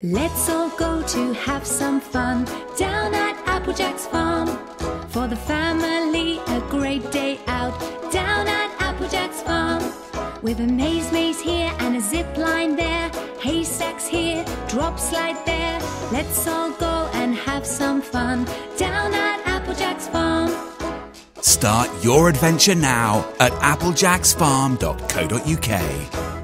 Let's all go to have some fun down at Applejack's farm. For the family, a great day out down at Applejack's farm. With a maze maze here and a zip line there, haystacks here, drop slide there. Let's all go and have some fun down at Applejack's farm. Start your adventure now at applejacksfarm.co.uk.